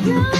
You.